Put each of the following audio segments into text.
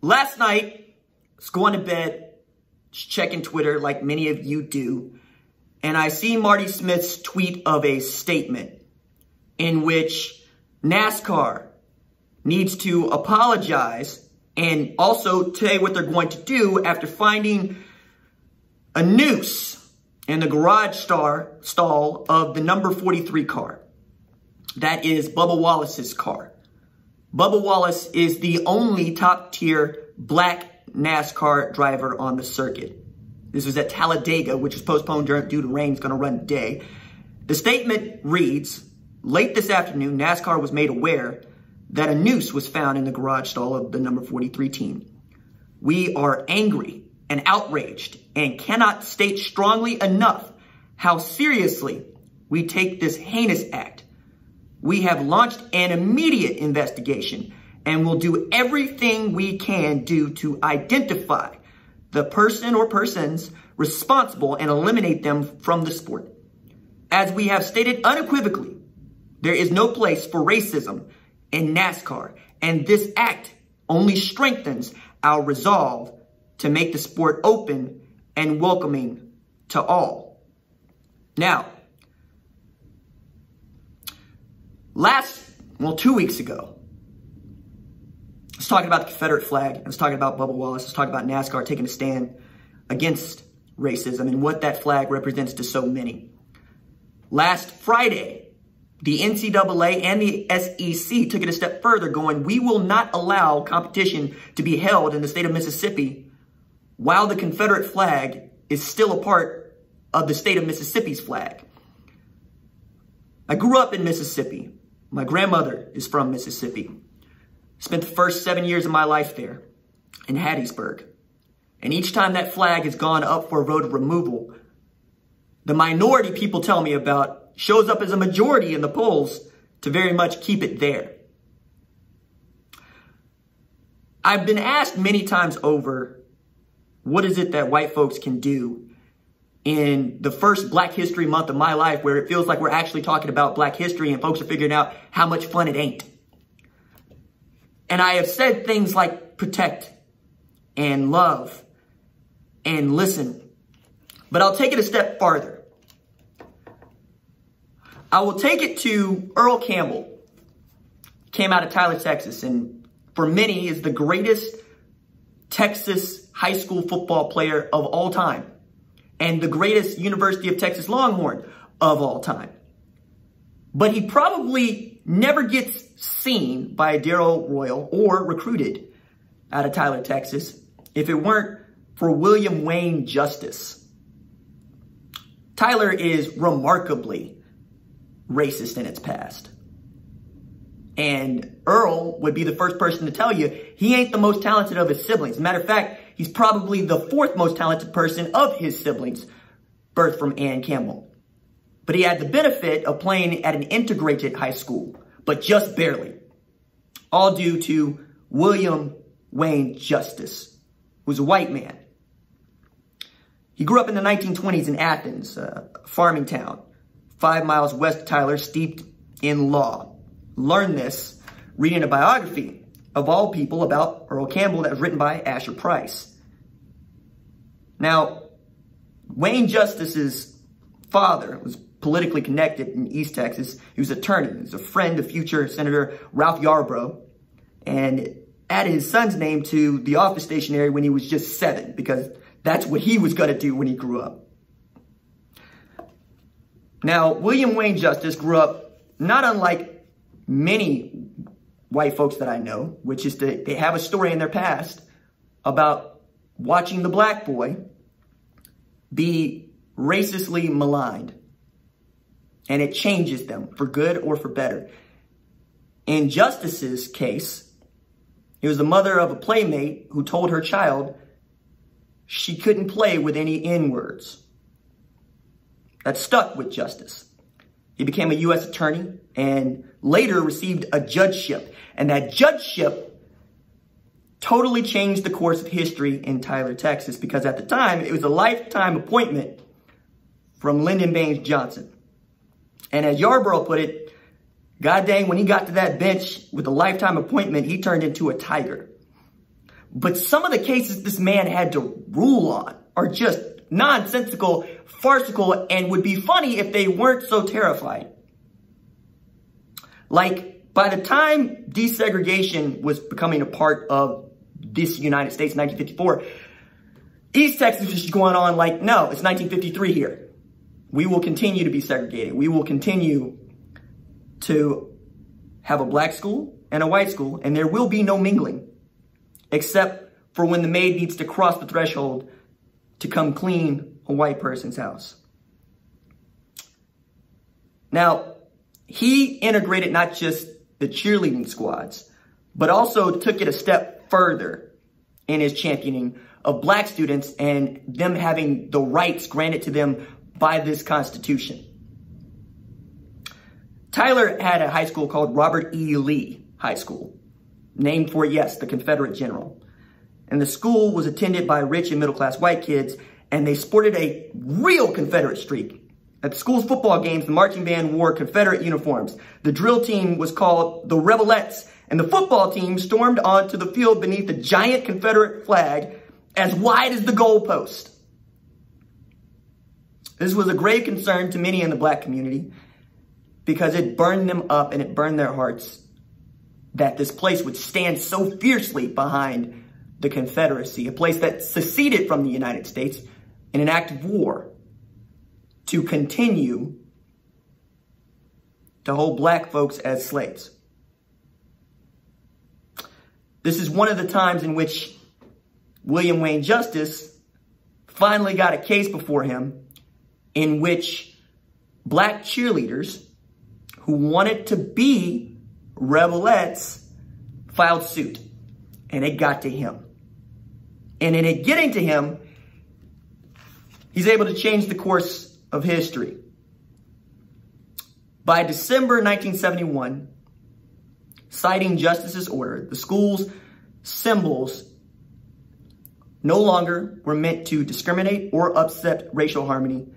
last night, was going to bed, checking Twitter like many of you do, and I see Marty Smith's tweet of a statement in which NASCAR needs to apologize and also say what they're going to do after finding a noose in the garage star stall of the number 43 car. That is Bubba Wallace's car. Bubba Wallace is the only top tier black NASCAR driver on the circuit. This was at Talladega, which was postponed due to rain. It's going to run today. The statement reads, late this afternoon, NASCAR was made aware that a noose was found in the garage stall of the number 43 team. We are angry and outraged and cannot state strongly enough how seriously we take this heinous act. We have launched an immediate investigation and will do everything we can do to identify the person or persons responsible and eliminate them from the sport. As we have stated unequivocally, there is no place for racism in NASCAR, and this act only strengthens our resolve to make the sport open and welcoming to all. Now, last, well, two weeks ago, I was talking about the Confederate flag. I was talking about Bubba Wallace. I was talking about NASCAR taking a stand against racism and what that flag represents to so many. Last Friday, the NCAA and the SEC took it a step further, going, we will not allow competition to be held in the state of Mississippi while the Confederate flag is still a part of the state of Mississippi's flag. I grew up in Mississippi. My grandmother is from Mississippi. Spent the first seven years of my life there in Hattiesburg. And each time that flag has gone up for a vote of removal, the minority people tell me about shows up as a majority in the polls to very much keep it there. I've been asked many times over what is it that white folks can do in the first Black History Month of my life where it feels like we're actually talking about Black history and folks are figuring out how much fun it ain't. And I have said things like protect and love and listen. But I'll take it a step farther. I will take it to Earl Campbell. Came out of Tyler, Texas, and for many is the greatest Texas high school football player of all time and the greatest University of Texas Longhorn of all time. But he probably never gets seen by Darrell Royal or recruited out of Tyler, Texas if it weren't for William Wayne Justice. Tyler is remarkably racist in its past. And Earl would be the first person to tell you he ain't the most talented of his siblings. Matter of fact, he's probably the fourth most talented person of his siblings, birthed from Ann Campbell. But he had the benefit of playing at an integrated high school, but just barely. All due to William Wayne Justice, who's a white man. He grew up in the 1920s in Athens, a farming town, five miles west of Tyler, steeped in law learned this reading a biography of all people about Earl Campbell that was written by Asher Price. Now, Wayne Justice's father was politically connected in East Texas. He was an attorney. He was a friend of future Senator Ralph Yarborough and added his son's name to the office stationery when he was just seven because that's what he was going to do when he grew up. Now, William Wayne Justice grew up not unlike many white folks that I know, which is that they have a story in their past about watching the black boy be racistly maligned. And it changes them for good or for better. In Justice's case, it was the mother of a playmate who told her child she couldn't play with any N-words. That stuck with Justice. He became a U.S. attorney and later received a judgeship. And that judgeship totally changed the course of history in Tyler, Texas, because at the time, it was a lifetime appointment from Lyndon Baines Johnson. And as Yarborough put it, God dang, when he got to that bench with a lifetime appointment, he turned into a tiger. but some of the cases this man had to rule on are just nonsensical, farcical, and would be funny if they weren't so terrifying. Like, by the time desegregation was becoming a part of this United States in 1954, East Texas was going on like, no, it's 1953 here. We will continue to be segregated. We will continue to have a black school and a white school, and there will be no mingling, except for when the maid needs to cross the threshold to come clean a white person's house. Now, he integrated not just the cheerleading squads, but also took it a step further in his championing of black students and them having the rights granted to them by this Constitution. Tyler had a high school called Robert E. Lee High School, named for, yes, the Confederate general. And the school was attended by rich and middle class white kids, and they sported a real Confederate streak. At the school's football games, the marching band wore Confederate uniforms. The drill team was called the Rebelettes, and the football team stormed onto the field beneath a giant Confederate flag as wide as the goalpost. This was a grave concern to many in the black community because it burned them up and it burned their hearts that this place would stand so fiercely behind the Confederacy, a place that seceded from the United States in an act of war to continue to hold black folks as slaves. This is one of the times in which William Wayne Justice finally got a case before him in which black cheerleaders who wanted to be rebelettes filed suit. And it got to him. And in it getting to him, he's able to change the course of history. By December 1971, citing Justice's order, the school's symbols no longer were meant to discriminate or upset racial harmony,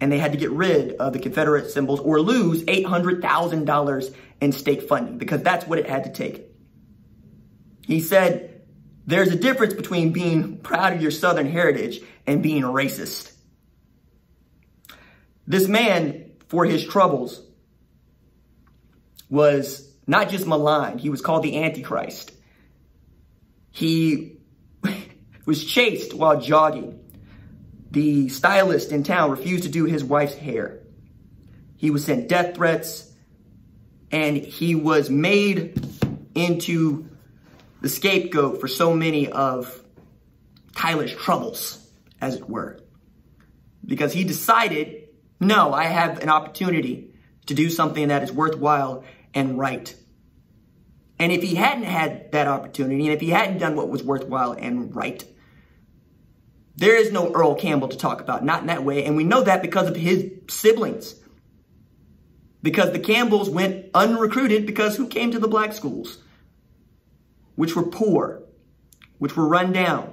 and they had to get rid of the Confederate symbols or lose $800,000 in state funding because that's what it had to take. He said, there's a difference between being proud of your Southern heritage and being racist. This man, for his troubles, was not just maligned, he was called the Antichrist. He was chased while jogging. The stylist in town refused to do his wife's hair. He was sent death threats and he was made into the scapegoat for so many of Tyler's troubles, as it were. Because he decided, no, I have an opportunity to do something that is worthwhile and right. And if he hadn't had that opportunity, and if he hadn't done what was worthwhile and right, there is no Earl Campbell to talk about, not in that way. And we know that because of his siblings. Because the Campbells went unrecruited because who came to the black schools? Which were poor, which were run down.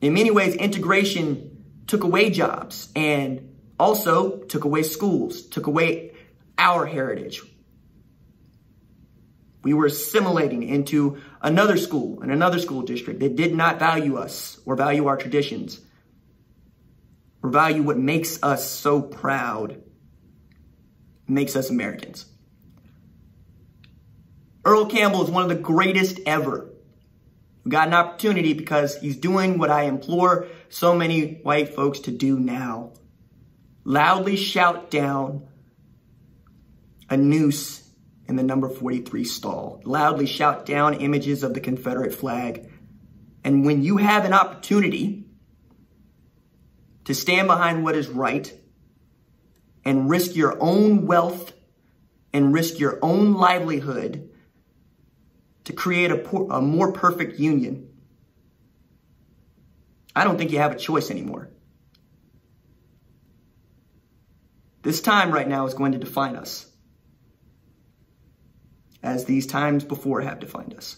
In many ways, integration took away jobs and also took away schools, took away our heritage, we were assimilating into another school and another school district that did not value us or value our traditions or value what makes us so proud, makes us Americans. Earl Campbell is one of the greatest ever. We got an opportunity because he's doing what I implore so many white folks to do now. Loudly shout down a noose in the number 43 stall. Loudly shout down images of the Confederate flag. And when you have an opportunity to stand behind what is right and risk your own wealth and risk your own livelihood to create a, a more perfect union, I don't think you have a choice anymore. This time right now is going to define us as these times before have defined us.